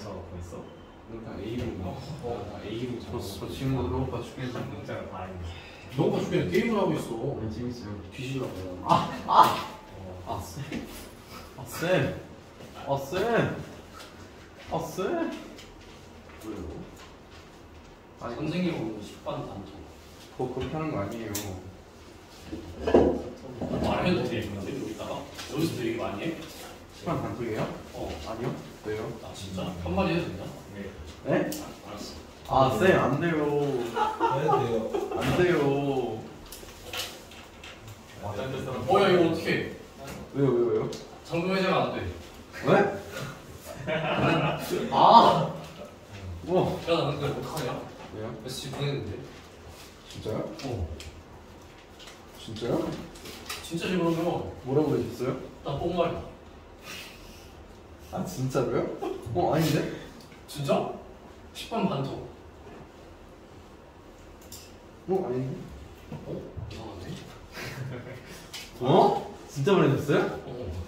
벌써 벌써 나 A로 어. 나 A로 저, 저 친구도 배고파 죽겠는데 문자가 너가 죽겠네 게임을 하고 있어 너무 재밌어요 뒤지려고 아 쌤. 아 쌤. 아 쌤. 아 쌤. 왜요? 아니 선생님 오늘 10반 단톡 그거 그렇게 하는 거 아니에요 말해도 돼 근데 여기다가 여기서 되게 많이 해? 시간 단톡이에요? 어. 아니요 왜요? 아 진짜? 한마디 해도 되나? 네 네? 아, 알았어 아쌤안 돼요 돼요 안 돼요 뭐야 이거 어떻게 해? 왜요 왜요 왜요? 잠금 해제가 안 돼. 왜? 아! 뭐? 야, 나 근데 어떡하냐? 왜요? 메시지 보냈는데. 진짜요? 어. 진짜요? 진짜 집어넣으면 뭐라고 그러셨어요? 나 뽕말이야. 아 진짜로요? 어 아닌데? 진짜? 10번 반토. 어 아닌데? 어? 이상한데? 어? 진짜 보내셨어요? 어.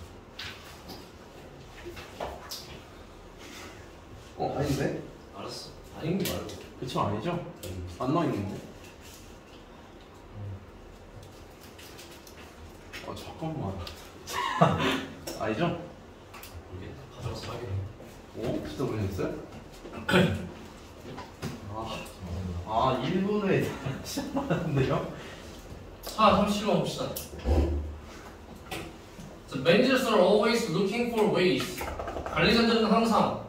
어 아닌데? 알았어. 아닌 게 말고. 그쵸 아니죠? 안 나와 있는데? 아 잠깐만 아니죠? 모르겠다. 가져가서 확인해. 어? 진짜 보내셨어요? 아, 아 1분에 시작하는데요? 자, 37번 봅시다. The managers are always looking for ways. 관리자들은 항상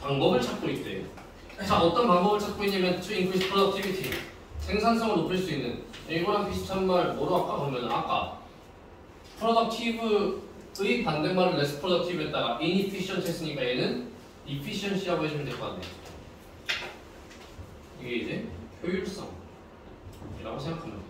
방법을 찾고 있대. 자, 어떤 방법을 찾고 있냐면 to increase productivity. 생산성을 높일 수 있는 이거랑 비슷한 말 뭐로 할까 그러면 아까 productive 의 반대말을 less productive 했다가 inefficient 했으니까 얘는 efficiency라고 해주면 될 것 같네. 이게 이제 효율성이라고 생각하면 돼요.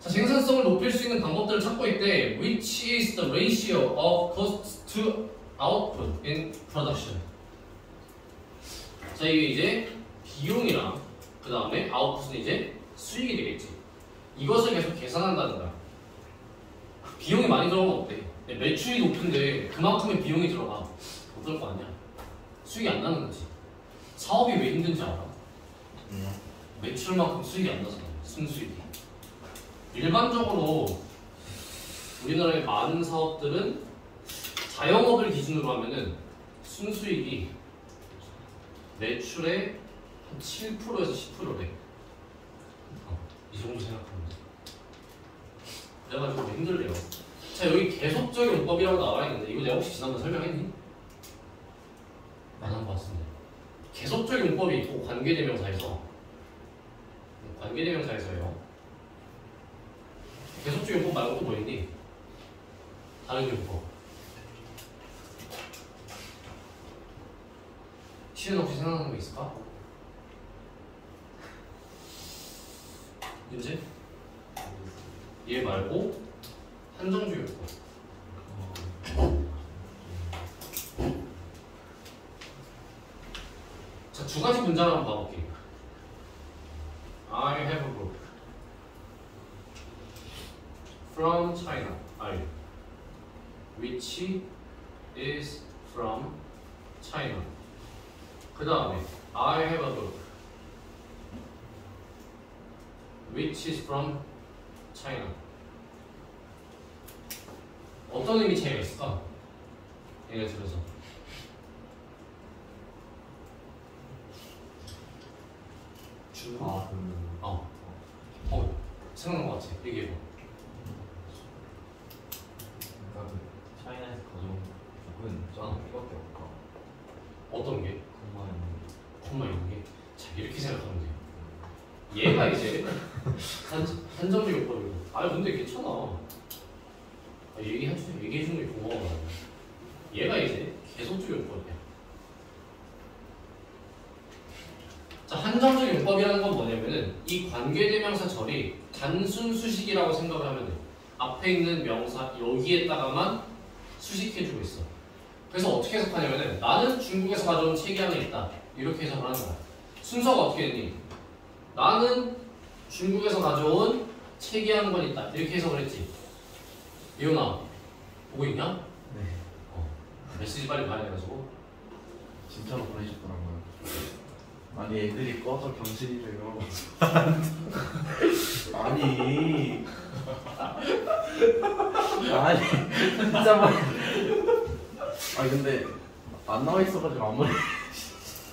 자, 생산성을 높일 수 있는 방법들을 찾고 있대. Which is the ratio of cost to output in production? 자, 이게 이제 비용이랑 그 다음에 아웃풋은 이제 수익이 되겠지. 이것을 계속 계산한다는 거야. 비용이 많이 들어가면 어때? 매출이 높은데 그만큼의 비용이 들어가. 어떨 거 아니야? 수익이 안 나는 거지. 사업이 왜 힘든지 알아? 매출만큼 수익이 안 나잖아. 순수익이. 일반적으로 우리나라의 많은 사업들은 자영업을 기준으로 하면은 순수익이 매출의 한 7%에서 10%래. 어, 이 정도 생각하면 돼. 그래가지고 힘들대요. 자 여기 계속적인 문법이라고 나와 있는데 이거 내가 혹시 지난번 설명했니? 안한 것 같은데. 계속적인 문법이 있고 관계대명사에서 관계대명사에서요. 계속적인 문법 말고 또 뭐 있니? 다른 문법. 시은 혹시 생각나는 거 있을까? 문제? 얘 말고 한정주 요법. 자, 두 가지 문장을 한번 봐볼게. I have a book from China. I which is from China. 그 다음에 I have a book which is from China. 어떤 의미 차이가 있을까? 얘네 들어서. 주. 아 그... 어. 어. 생각난 것 같아. 얘기해봐. 그러니까 그 차이나에서 가져온 북은 저는 이밖에 없고 어떤 게? 콤마 있는 콤마 있는 게. 자, 이렇게 생각하면 돼요. 얘가 이제 한, 한정적 요법이고. 아, 근데 괜찮아. 아, 얘기해주세요. 얘기해주는 게 고마워. 얘가 이제 요법이야. 자, 한정적 용법이라는 건 뭐냐면은 이 관계대명사 절이 단순 수식이라고 생각을 하면 돼. 앞에 있는 명사 여기에다가만 수식해주고 있어. 그래서 어떻게 해석하냐면은 나는 중국에서 가져온 책이 하나 있다. 이렇게 해석을 하는 거야. 순서가 어떻게 되니? 나는 중국에서 가져온 책이 하는 건 있다. 이렇게 해석을 했지. 이현아, 보고 있냐? 네. 메시지 빨리 봐야 돼가지고 진짜로 보내셨더라고요. 아니 애들이 꺼져 병실이래요. 아니 아니 진짜 말. 아니 근데 안 나와 있어가지고 아무리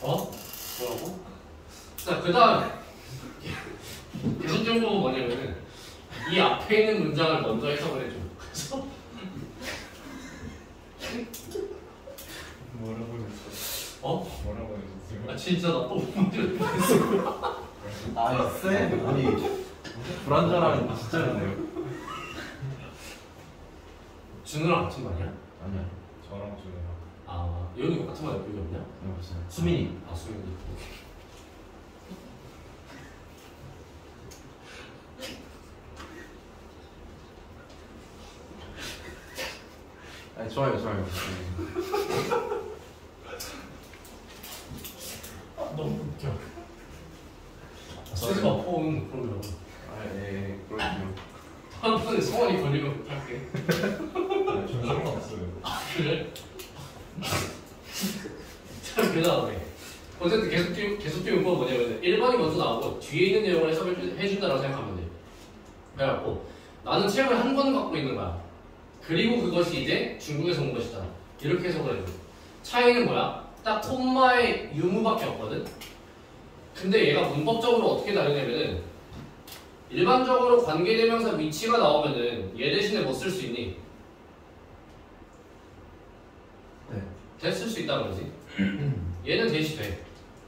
어? 뭐라고? 자, 그 다음 계속 정보가 뭐냐면은 이 앞에 있는 문장을 먼저 해석을 해줘. 그래서 어? 어? 뭐라고 했었어요? 아 진짜 나또 문제를 했어. 아니 쌤 아니 불안전한 진짜였네요. 준우랑 같은 거 아니야? 아니야 저랑 준이랑 아 여기 같은 거 여기 없냐? 여기 없어요. 수민이 아 수민이. 아니 좋아요 좋아요. 네. 너무 웃겨. 쓰지 마폰 그러면 아예 그렇군요. 한 번에 성원이 걸리면 할게. 전 상관없어요 그래? 자, 그 다음에 어쨌든 계속 띄우, 계속 띄운 건 뭐냐면 1번이 먼저 나오고 뒤에 있는 내용을 해석을 해준- 해준다고 생각하면 돼 그래갖고 나는 책을 한권 갖고 있는 거야 그리고 그것이 이제 중국에서 온 것이다 이렇게 해석을 해줘 차이는 뭐야? 딱 콤마의 유무밖에 없거든 근데 얘가 문법적으로 어떻게 다르냐면은 일반적으로 관계대명사 위치가 나오면은 얘 대신에 뭐 쓸 수 있니? 네. 됐을 수 있다는 거지. 얘는 대시 돼.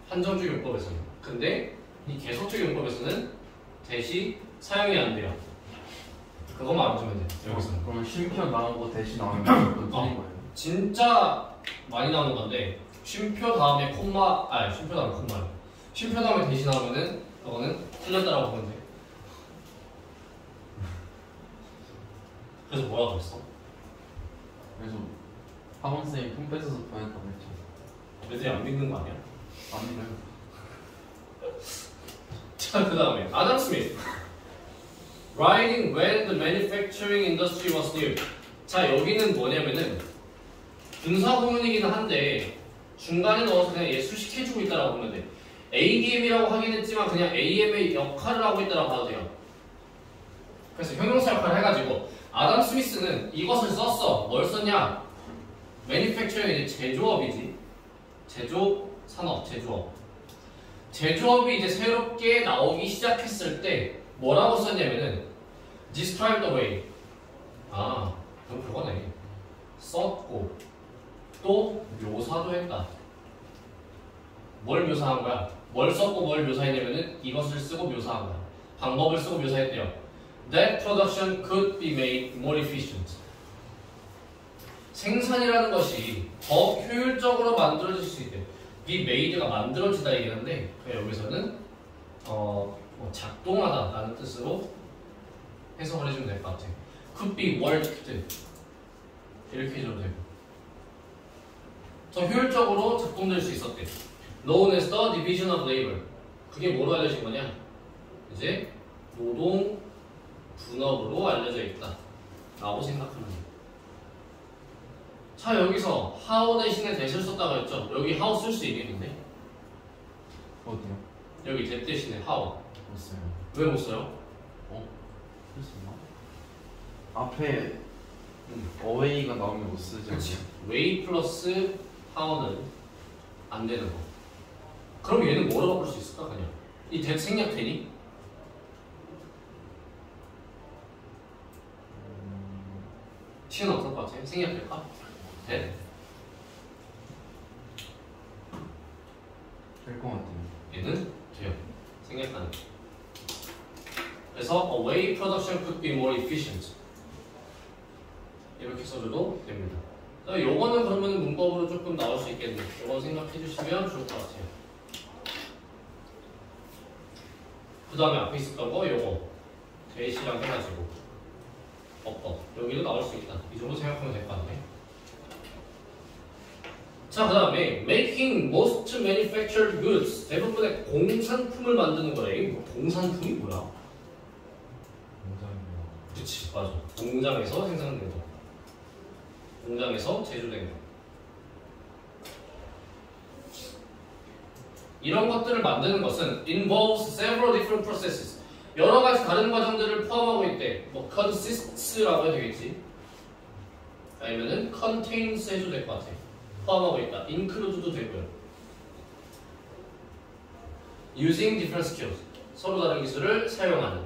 한정적 용법에서는. 근데 이 계속적 용법에서는 대시 사용이 안 돼요. 그것만 알아주면 돼. 여기서는. 그럼 쉼표 나오고 대신 나오면 무조건 틀린 거예요. 진짜 많이 나오는 건데 쉼표 다음에 콤마 아니 쉼표 다음에 콤마 다음에 대시 나오면은 그거는 틀렸다라고 보면 돼. 그래서 뭐라고 그랬어? 그래서 학원 쌤이 폰 뺏어서 보냈다고 했죠. 애들이 안 믿는 거 아니야? 안 믿어요. 자, 그 다음에 아담 스미스. Writing when the manufacturing industry was new. 자, 여기는 뭐냐면은 분사 구문이긴 한데 중간에 넣어서 그냥 얘 수식해주고 있다라고 보면 돼. ADM이라고 하긴 했지만 그냥 AM의 역할을 하고 있다라고 봐도 돼요. 그래서 형용사 역할을 해가지고 아담 스미스는 이것을 썼어. 뭘 썼냐? manufacturing 이제 제조업이지. 제조 산업 제조업. 제조업이 이제 새롭게 나오기 시작했을 때 뭐라고 썼냐면은 describe the way 아 그럼 그거네 썼고 또 묘사도 했다 뭘 묘사한 거야? 뭘 썼고 뭘 묘사했냐면은 이것을 쓰고 묘사한 거야. 방법을 쓰고 묘사했대요. That production could be made more efficient. 생산이라는 것이 더 효율적으로 만들어질 수 있대. be made가 만들어지다 얘기하는데 그냥 여기서는 어, 뭐 작동하다 라는 뜻으로 해석을 해주면 될 것 같아. could be worked. 이렇게 해줘도 되고. 더 효율적으로 작동될 수 있었대. Known as the division of labor 그게 뭐로 알려진 거냐? 이제 노동 분업으로 알려져 있다. 라고 생각하면 돼. 자 여기서 how 대신에 that을 썼다고 했죠. 여기 how 쓸 수 있겠는데? 어디요? 여기 that 대신에 how 없어요. 왜 못 써요? 쓸수 있나? 앞에 어웨이가 나오면 못 쓰지 않나요? way 플러스 how는 안 되는 거. 그럼 얘는 뭐로 바꿀 수 있을까 그냥? 이 that 생략되니? 티는 어떨 것 같아? 생략될까? that? 될것 같아요. 얘는 돼요. 생략하는 거. 그래서 a way production could be more efficient. 이렇게 써줘도 됩니다. 자, 요거는 그러면 문법으로 조금 나올 수 있겠네요. 요거 생각해 주시면 좋을 것 같아요. 그 다음에 앞에 있었던 거 요거 대시랑 해가지고 어법 여기도 나올 수 있다. 이 정도 생각하면 될 것 같네. 자, 그 다음에 making most manufactured goods 대부분의 공산품을 만드는 거래. 뭐 공산품이 뭐야? 공장이요 그치, 맞아. 공장에서 생산된 거. 공장에서 제조된 거. 이런 것들을 만드는 것은 involves several different processes. 여러 가지 다른 과정들을 포함하고 있대. 뭐 consists라고 해도 되겠지. 아니면은 contains 해도 될 것 같아. 포함하고 있다. include도 되고요. using different skills. 서로 다른 기술을 사용하는.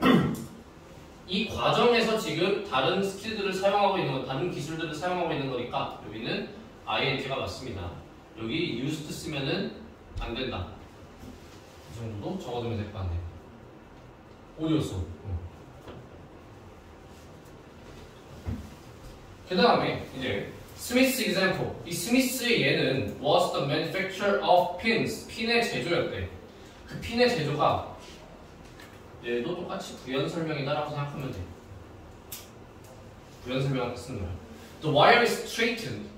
이 과정에서 지금 다른 스킬들을 사용하고 있는 건 다른 기술들을 사용하고 있는 거니까 여기는 ing가 맞습니다. 여기 used 쓰면은 안 된다. 이 정도도 적어두면 될 것 같네요. 어디였어? 어. 그 다음에 이제 스미스 example. 이 스미스의 얘는 was the manufacturer of pins. 핀의 제조였대. 그 핀의 제조가 얘도 똑같이 부연 설명이다라고 생각하면 돼. 부연 설명을 쓰는 거야. The wire is straightened.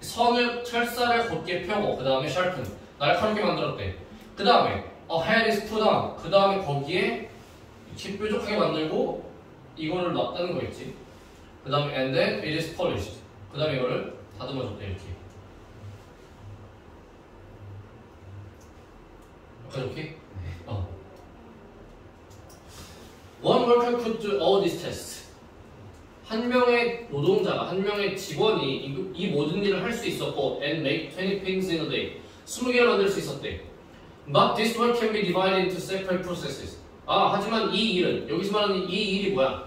선을 철사를 곧게 펴고 그 다음에 sharpened. 날카롭게 만들었대. 그 다음에 is put on. 그 다음에 거기에 이렇게 뾰족하게 만들고 이거를 놨다는 거겠지. 그 다음에 and then it is polished. 그 다음에 이거를 다듬어줬대 이렇게. 약간 이렇게? 어. One worker could do all these tests. 한 명의 노동자가, 한 명의 직원이 이, 이 모든 일을 할 수 있었고 and make 20 pins in a day. 20개를 만들 수 있었대. But this work can be divided into separate processes. 아, 하지만 이 일은, 여기서 말하는 이 일이 뭐야?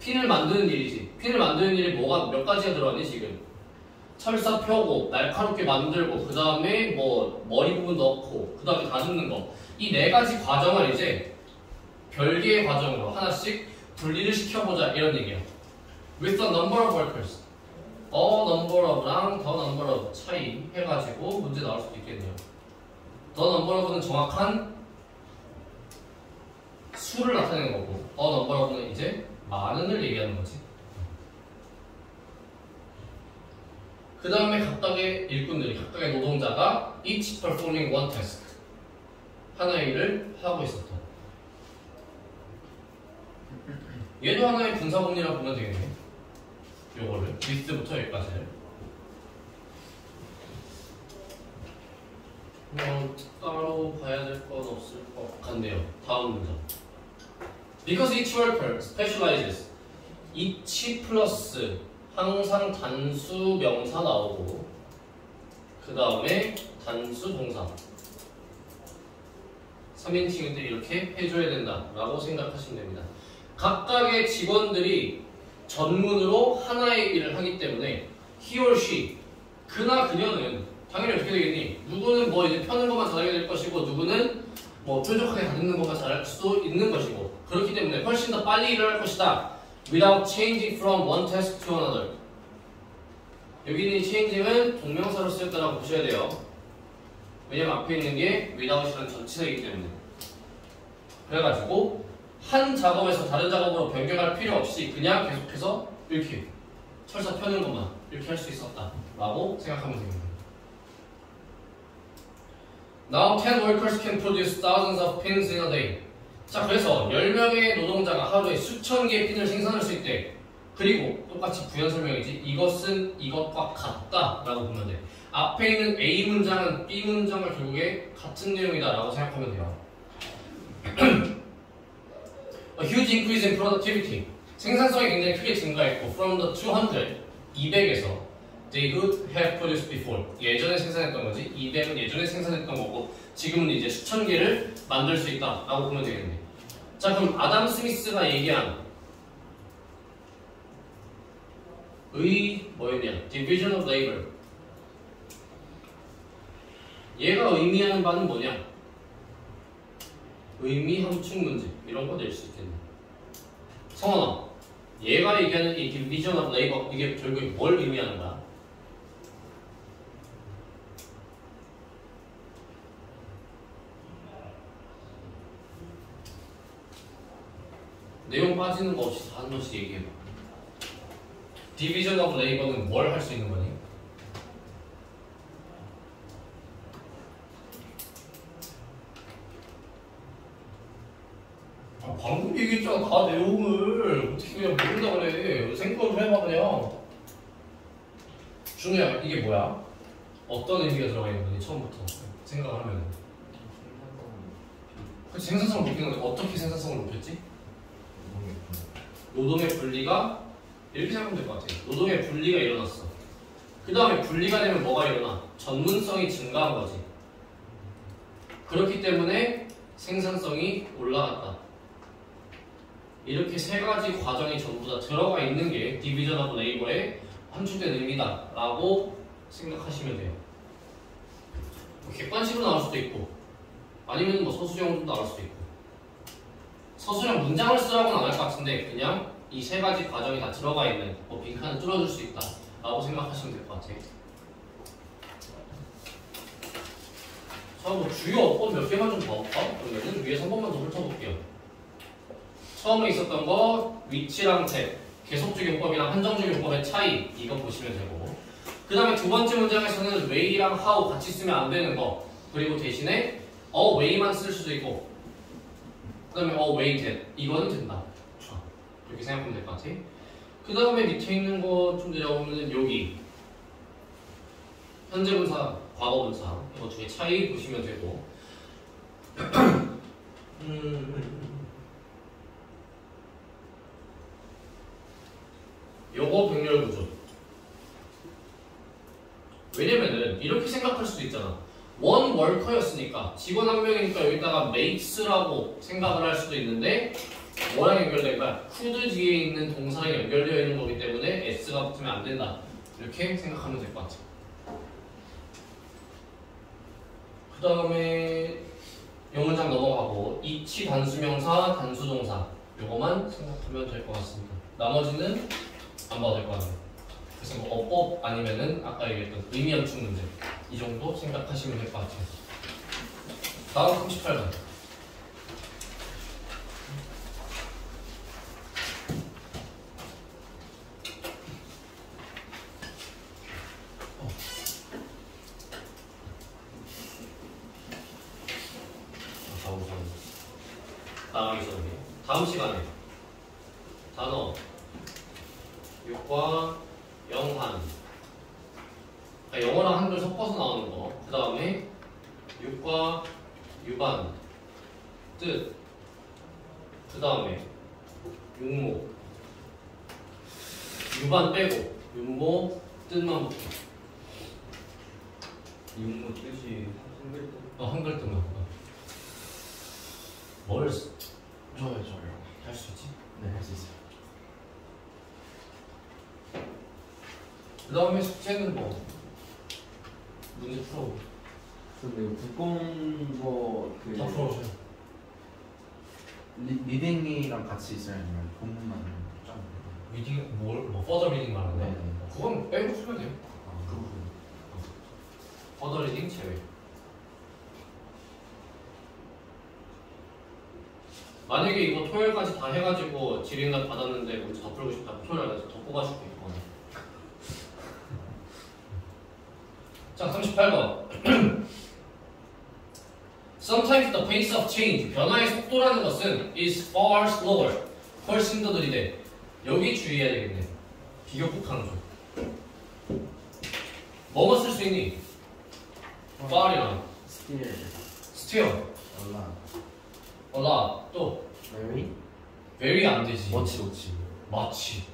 핀을 만드는 일이지. 핀을 만드는 일이 뭐가 몇 가지가 들어가니 지금? 철사 펴고 날카롭게 만들고 그 다음에 뭐 머리 부분 넣고 그 다음에 다듬는 거. 이 네 가지 과정을 이제 별개의 과정으로 하나씩 분리를 시켜보자 이런 얘기야. With the number of workers. A number of랑 the number of 차이 해가지고 문제 나올 수도 있겠네요. the number of는 정확한 수를 나타내는 거고 a number of는 이제 많은을 얘기하는 거지. 그 다음에 각각의 일꾼들이 각각의 노동자가 each performing one task 하나의 일을 하고 있었다. 얘도 하나의 분사공이라고 보면 되겠네. 요거를 리스트부터 여기까지를. 뭐 따로 봐야 될 건 없을 것 같네요. 다음 문장. Because each worker specializes. each 플러스 항상 단수 명사 나오고 그 다음에 단수 동사 3인칭인데 이렇게 해줘야 된다 라고 생각하시면 됩니다. 각각의 직원들이 전문으로 하나의 일을 하기 때문에 he or she 그나 그녀는 당연히 어떻게 되겠니? 누구는 뭐 이제 펴는 것만 잘하게 될 것이고 누구는 뭐 뾰족하게 다듬는 것만 잘할 수도 있는 것이고 그렇기 때문에 훨씬 더 빨리 일을 할 것이다. without changing from one task to another. 여기는 이 changing은 동명사로 쓰였다라고 보셔야 돼요. 왜냐면 앞에 있는 게 without이라는 전치사이기 때문에. 그래가지고 한 작업에서 다른 작업으로 변경할 필요 없이 그냥 계속해서 이렇게 철사 펴는 것만 이렇게 할 수 있었다 라고 생각하면 됩니다. Now 10 workers can produce thousands of pins in a day. 자, 그래서 10명의 노동자가 하루에 수천 개의 핀을 생산할 수 있대. 그리고 똑같이 부연 설명이지. 이것은 이것과 같다 라고 보면 돼. 앞에 있는 A 문장은 B 문장과 결국에 같은 내용이다 라고 생각하면 돼요. A huge increase in productivity. 생산성이 굉장히 크게 증가했고 from the 200, 200에서 they would have produced before. 예전에 생산했던 거지. 200은 예전에 생산했던 거고 지금은 이제 수천 개를 만들 수 있다라고 보면 되겠네. 자, 그럼 아담 스미스가 얘기한 의 뭐였냐? division of labor. 얘가 의미하는 바는 뭐냐? 의미 함축 문제 이런 거 낼 수 있겠네. 성원아, 얘가 얘기하는 이 division of labor 이게 결국에 뭘 의미하는 거야? 내용 빠지는 거 없이 다한 번씩 얘기해봐. division of labor는 뭘 할 수 있는 거니? 아, 방금 얘기했잖아 다 내용을 어떻게 그냥 모른다 그래 생각을 좀 해봐 그냥 준우야 이게 뭐야? 어떤 의미가 들어가 있는 거니 처음부터 생각을 하면 그 생산성을 높이는 건데 어떻게 생산성을 높였지? 노동의 분리가 이렇게 생각하면 될 것 같아요. 노동의 분리가 일어났어. 그 다음에 분리가 되면 뭐가 일어나? 전문성이 증가한 거지. 그렇기 때문에 생산성이 올라갔다. 이렇게 세 가지 과정이 전부 다 들어가 있는 게 division of labor의 함축된 의미다 라고 생각하시면 돼요. 뭐 객관식으로 나올 수도 있고 아니면 뭐 서술형으로 나올 수도 있고 서술형 문장을 쓰라고는 안 할 것 같은데 그냥 이 세 가지 과정이 다 들어가 있는 뭐 빈칸을 뚫어줄 수 있다 라고 생각하시면 될 것 같아요. 자, 뭐 주요 어법 몇 개만 좀 봐볼까? 그러면은 위에서 한 번만 더 훑어볼게요. 처음에 있었던 거 위치랑 탭, 계속적용법이랑 한정적용법의 차이 이거 보시면 되고. 그 다음에 두 번째 문장에서는 way랑 how 같이 쓰면 안 되는 거 그리고 대신에 a way만 쓸 수도 있고 그 다음에 a way that 이거는 된다. 자, 이렇게 생각하면 될 것 같아. 그 다음에 밑에 있는 거 좀 내려오면 여기. 현재 분사, 과거 분사 이거 두 개 차이 보시면 되고. 음, 요거 병렬 구조. 왜냐면은 이렇게 생각할 수도 있잖아. 원 월커였으니까 직원 한 명이니까 여기다가 makes라고 생각을 할 수도 있는데 뭐랑 연결된 거야? could 뒤에 있는 동사랑 연결되어 있는 거기 때문에 s가 붙으면 안 된다. 이렇게 생각하면 될 것 같아. 그 다음에 영문장 넘어가고 이치 단수명사 단수동사. 요거만 생각하면 될 것 같습니다. 나머지는 안될것 같아요. 그래서 뭐 어법 아니면은 아까 얘기했던 의미 연축 문제. 이 정도 생각하시면 될 것 같아요. 다음 38번. 다음 다음 있었네. 다음 시간에 단어 6과 영한 아, 영어랑 한글 섞어서 나오는 거. 그 다음에 6과 유반 뜻. 그 다음에 육모 유반 빼고 육모 뜻만 붙여. 육모 뜻이 한글 뜻 어, 한글 뜻만 붙여. 뭘 저요 저요 할 수 있지? 네 할 수 있어요 그 다음에 숙제는 뭐 문제 풀어 근데 이거 두꺼운 거그 다 풀어줘요 reading이랑 같이 있어요 아니면 본문만 쫙 reading 뭘, 뭐 further reading 말하는데 네. 그건 빼고 풀면 돼요. 아, 그 부분. further reading 제외. 만약에 이거 토요일까지 다 해가지고 질의응답 받았는데 문제 더 풀고 싶다 토요일까지 더 뽑아줄게 자 38번 Sometimes the pace of change 변화의 속도라는 것은 is far slower 훨씬 더 느리대 여기 주의해야 되겠네 비교급 강조 뭐뭐 쓸 수 있니? far이랑 still still a lot a lot 또 very very 안 되지 much much much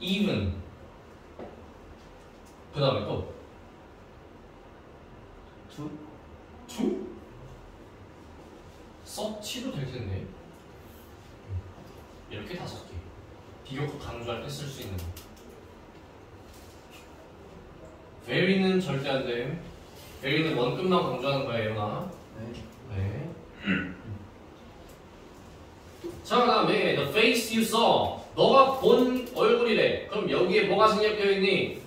even 그 다음에 또 to to 서치도 될 텐데 이렇게 다섯 개 비교급 강조할 때 쓸 수 있는 거 very는 절대 안 돼 very는 원끝만 강조하는 거야 예은아 네 네. 자, 그 다음에 the face you saw. 너가 본 얼굴이래. 그럼 여기에 뭐가 생략되어 있니?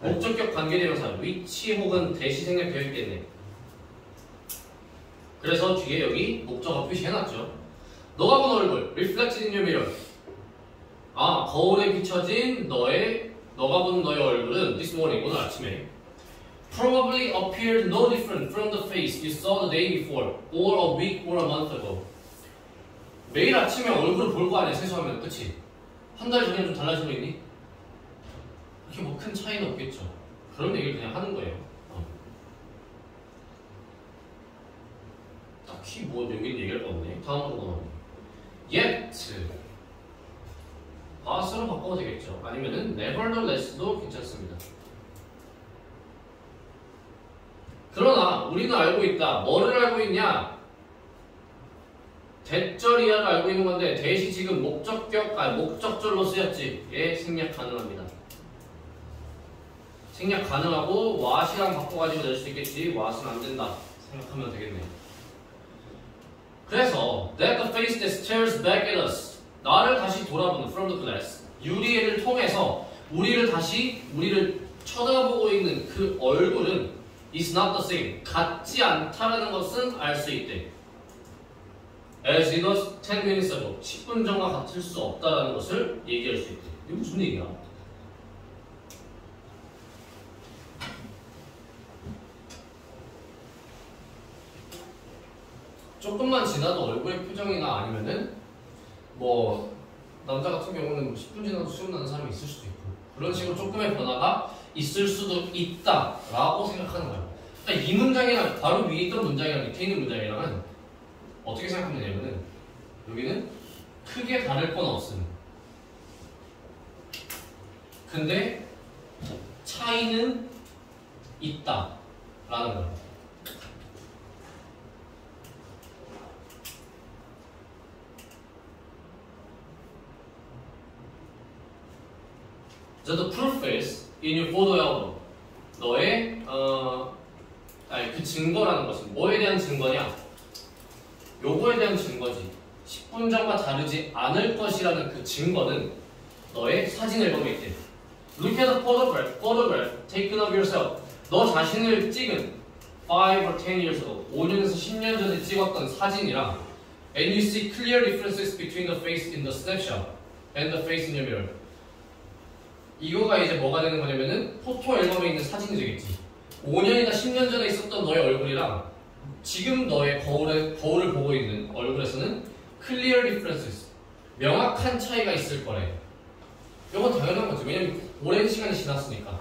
목적격 관계대명사 which 혹은 대시 생략되어 있겠네. 그래서 뒤에 여기 목적어 표시해놨죠. 너가 본 얼굴 reflected in your mirror. 아, 거울에 비춰진 너의 너가 본 너의 얼굴은 this morning 오늘 아침에 probably appeared no different from the face you saw the day before, or a week or a month ago. 매일 아침에 얼굴을 볼 거 아니야, 세수하면, 그치? 한 달 전에 좀 달라진 거 있니? 그렇게 뭐 큰 차이는 없겠죠. 그런 얘기를 그냥 하는 거예요. 어. 딱히 뭐 여기 얘기할 거 없네. 다음으로 넘어가네. yet 바스로 바꿔도 되겠죠. 아니면은 nevertheless도 괜찮습니다. 그러나 우리는 알고 있다. 뭐를 알고 있냐? 대절 이하를 알고 있는 건데 대시 지금 목적격, 아 목적절로 쓰였지. 예, 생략 가능합니다. 생략 가능하고 what이랑 바꿔가지고 낼 수 있겠지. what은 안 된다. 생각하면 되겠네요. 그래서 that the face that stares back at us 나를 다시 돌아보는 from the glass 유리를 통해서 우리를 다시 우리를 쳐다보고 있는 그 얼굴은 is not the same 같지 않다라는 것은 알 수 있대. as it was 10 minutes ago 10분 전과 같을 수 없다라는 것을 얘기할 수 있대. 이게 무슨 얘기야? 조금만 지나도 얼굴의 표정이나 아니면은 뭐 남자 같은 경우는 뭐 10분 지나도 수염 나는 사람이 있을 수도 있고 그런 식으로 조금의 변화가 있을 수도 있다라고 생각하는 거예요. 그러니까 이 문장이랑 바로 위에 있던 문장이랑 밑에 있는 문장이랑은 어떻게 생각하면 되냐면은 여기는 크게 다를 건 없음. 근데 차이는 있다라는 거예요. The is in your photo album. 너의 어 아니 그 증거라는 것은 뭐에 대한 증거냐? 요거에 대한 증거지. 10분 전과 다르지 않을 것이라는 그 증거는 너의 사진 앨범에 있대. Look at the photograph, photograph taken of yourself. 너 자신을 찍은 5 or 10 years ago, 5년에서 10년 전에 찍었던 사진이랑 and you see clear differences between the face in the snapshot and the face in your mirror. 이거가 이제 뭐가 되는 거냐면은 포토 앨범에 있는 사진이 되겠지. 5년이나 10년 전에 있었던 너의 얼굴이랑 지금 너의 거울에, 거울을 보고 있는 얼굴에서는 clear differences 명확한 차이가 있을 거래. 이건 당연한 거지. 왜냐면 오랜 시간이 지났으니까.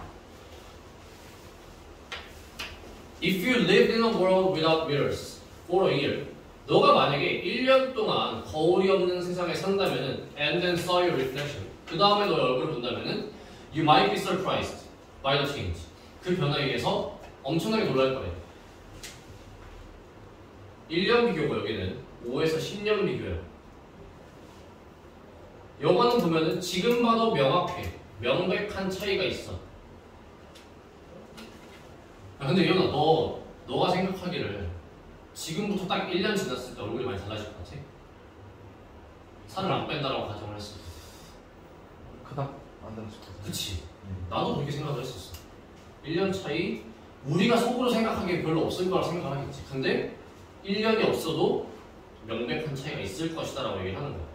If you lived in a world without mirrors for a year, 너가 만약에 1년 동안 거울이 없는 세상에 산다면은 and then saw your reflection, 그 다음에 너의 얼굴을 본다면은 you might be surprised by the change. 그 변화에 의해서 엄청나게 놀랄 거래. 1년 비교고 여기는 5에서 10년 비교야. 요거는 보면은 지금 봐도 명확해. 명백한 차이가 있어. 야, 근데 이현아 너 너가 생각하기를 지금부터 딱 1년 지났을 때 얼굴이 많이 달라질 것 같아? 살을 안 뺀다라고 가정을 때. 그닥. 그치. 나도 그렇게 생각을 했었어. 1년 차이 우리가 속으로 생각하기에 별로 없을 거라 생각을 하겠지. 근데 1년이 없어도 명백한 차이가 있을 것이다 라고 얘기를 하는 거야.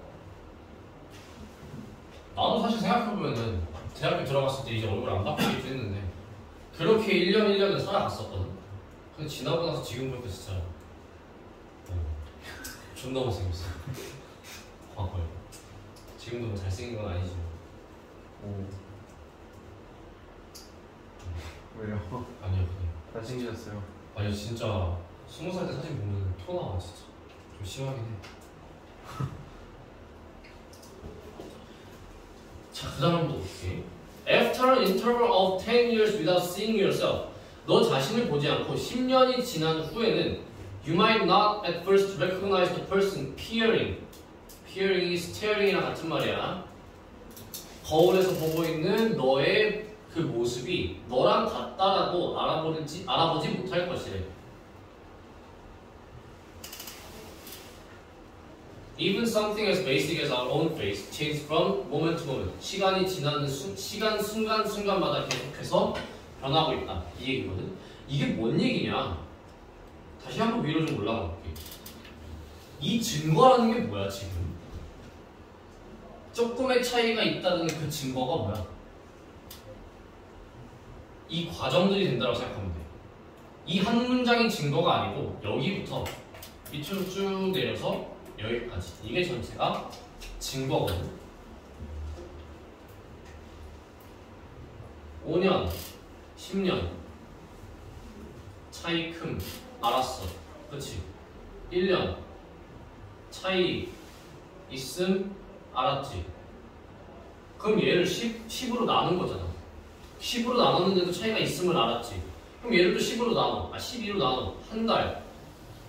나도 사실 생각해보면은 대학교 들어갔을 때 이제 얼굴 안 바뀌기도 했는데 그렇게 1년 1년을 살아갔었거든. 근데 지나고 나서 지금 보니까 진짜 어, 존나 못생겼어. 과거에. 지금도 뭐 잘생긴 건 아니지만. 오. 왜요? 아니요 그냥. 잘생기셨어요. 아니 진짜 스무 살 때 사진 보면 토 나와 진짜 좀 심하긴 해. 자 그 다음부터 볼게. After an interval of 10 years without seeing yourself, 너 자신을 보지 않고 10년이 지난 후에는 you might not at first recognize the person peering. peering이 staring이랑 같은 말이야. 거울에서 보고 있는 너의 그 모습이 너랑 같다라고 알아보지 알아보지 못할 것이래. Even something as basic as our own face changes from moment to moment. 시간이 지나는 순, 시간 순간 순간마다 계속해서 변하고 있다. 이 얘기거든. 이게 뭔 얘기냐? 다시 한번 위로 좀 올라가 볼게. 이 증거라는 게 뭐야 지금? 조금의 차이가 있다는 그 증거가 뭐야? 이 과정들이 된다고 생각하면 돼. 이 한 문장이 증거가 아니고 여기부터 밑으로 쭉 내려서 여기까지 이게 전체가 증거거든. 5년, 10년 차이 큼 알았어 그치 1년 차이 있음 알았지? 그럼 얘를 10, 10으로 나눈 거잖아. 10으로 나눴는데도 차이가 있음을 알았지? 그럼 얘를 또 10으로 나눠. 아 12로 나눠. 한 달.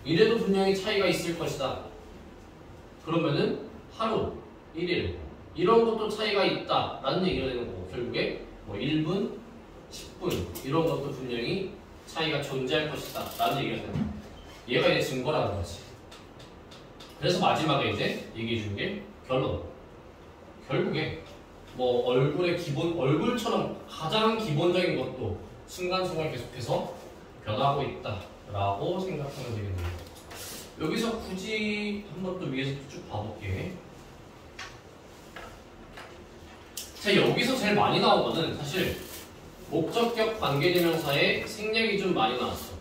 이래도 분명히 차이가 있을 것이다. 그러면은 하루 1일 이런 것도 차이가 있다 라는 얘기가 되는 거고 결국에 뭐 1분 10분 이런 것도 분명히 차이가 존재할 것이다 라는 얘기가 되는 거야. 얘가 이제 증거라는 거지. 그래서 마지막에 이제 얘기해 준 게 결론 결국에 뭐 얼굴의 기본 얼굴처럼 가장 기본적인 것도 순간순간 계속해서 변하고 있다라고 생각하면 되겠네요. 여기서 굳이 한 번 또 위에서 쭉 봐볼게. 자 여기서 제일 많이 나온 거는 사실 목적격 관계대명사의 생략이 좀 많이 나왔어.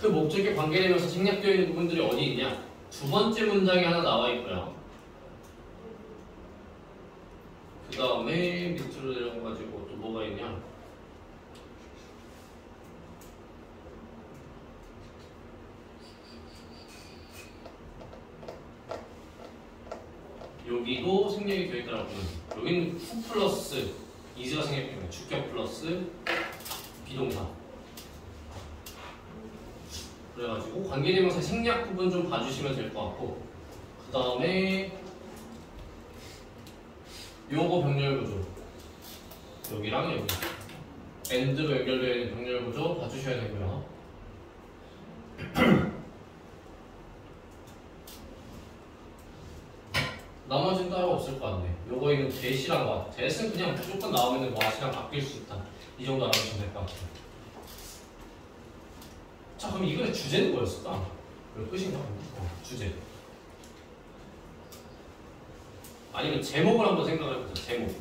그 목적격 관계대명사 생략되어 있는 부분들이 어디 있냐? 두 번째 문장에 하나 나와 있고요. 그 다음에 밑으로 내려가지고 또 뭐가 있냐? 여기도 생략이 되어 있더라고요. 여기는 who 플러스 is가 생략됩니다. 주격 플러스 비동사. 그래가지고 관계대명사 생략 부분 좀 봐주시면 될 것 같고 그 다음에 요거 병렬 구조 여기랑 여기 and로 연결되어 있는 병렬 구조 봐주셔야 되고요. 나머지는 따로 없을 것 같네. 요거 있는 대시랑 와. 대는 그냥 무조건 나오면 와시랑 바뀔 수 있다. 이 정도 알아두시면 될 것 같아요. 자 그럼 이거의 주제는 뭐였을까? 왜 끝인가? 어, 주제. 아니면 제목을 한번 생각해보자. 제목.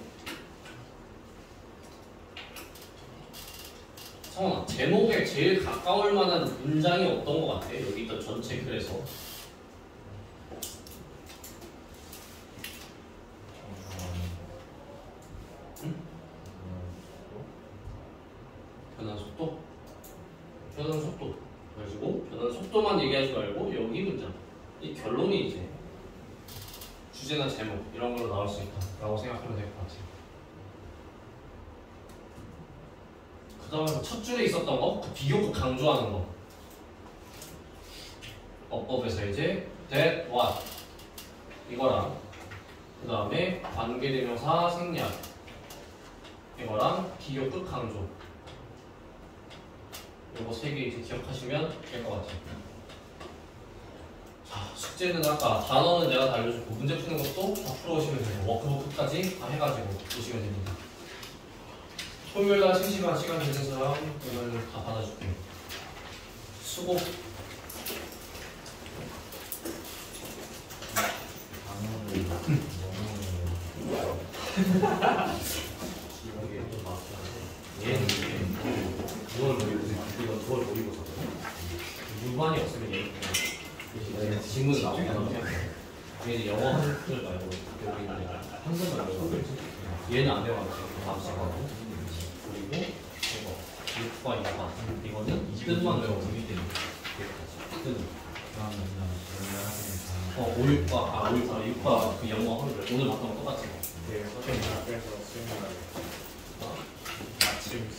성원아, 제목에 제일 가까울 만한 문장이 어떤 것 같아? 여기 있던 전체 글에서. 변화 속도? 변화 속도. 가지고 변화 속도만 얘기하지 말고 여기 문장. 이 결론이 이제 주제나 제목 이런 걸로 나올 수 있다라고 생각하면 될 것 같아요. 그 다음에 첫 줄에 있었던 거, 그 비교급 강조하는 거. 어법에서 이제 that, what 이거랑 그 다음에 관계대명사 생략 이거랑 비교급 강조 이거 세 개 이제 기억하시면 될 것 같아요. 자, 숙제는 아까 단어는 내가 다 알려줬고 문제 푸는 것도 다 풀어오시면 돼요. 워크북까지 다 해가지고 보시면 됩니다. 토요일날 3시간 시간 되는 사람 오늘 다 받아줄게요. 수고. 좀 막히는데 예. 그걸 그걸 모의고사 유관이 없으면 얘 그냥 질문 나오면 그냥 얘 이제 영어 한글 말고 여기 한글 말고 얘는 안 배워가지고 다음 시간하고 그리고 이거 6과 2과 이거는 뜻만 외우고 뜻은. 어 5, 6과 아 5, 6과 6과 그 영어 한글 오늘 봤던 거 똑같은 거. 네, 선생님 앞에서 수행하는 아침